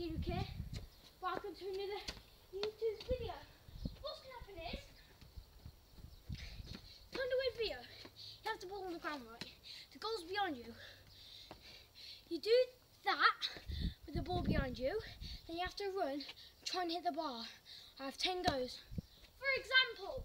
Chinook here. Welcome to another YouTube video. What's going to happen is, Thunderwood video, you have the ball on the ground right, the goal's behind you. You do that with the ball behind you, then you have to run, try and hit the bar. I have 10 goes. For example,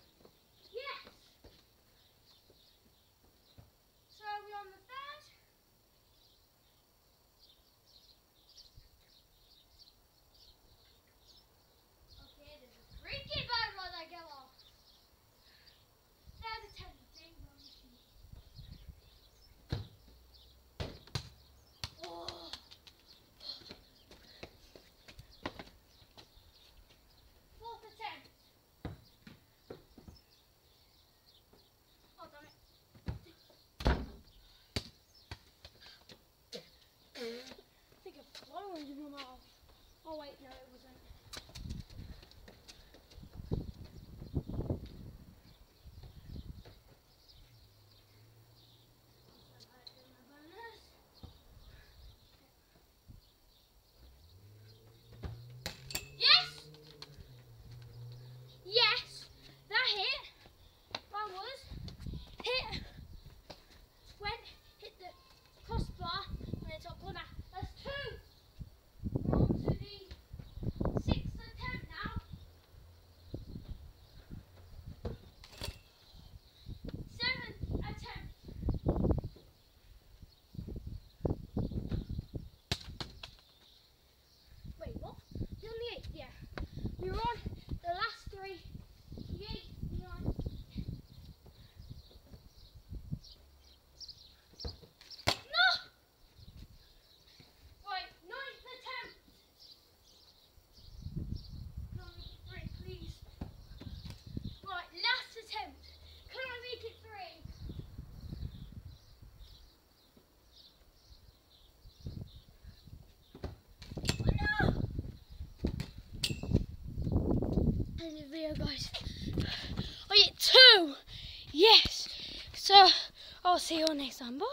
Oh, wait, no, it wasn't. Yes! Yes! That hit! That was hit went hit the crossbar and it's up corner. That's two. We're on to the sixth attempt now. Seventh attempt. Wait, what? You're on the eighth, yeah. Were on End the video, guys. I hit two. Yes. So I'll see you all next time. Bye.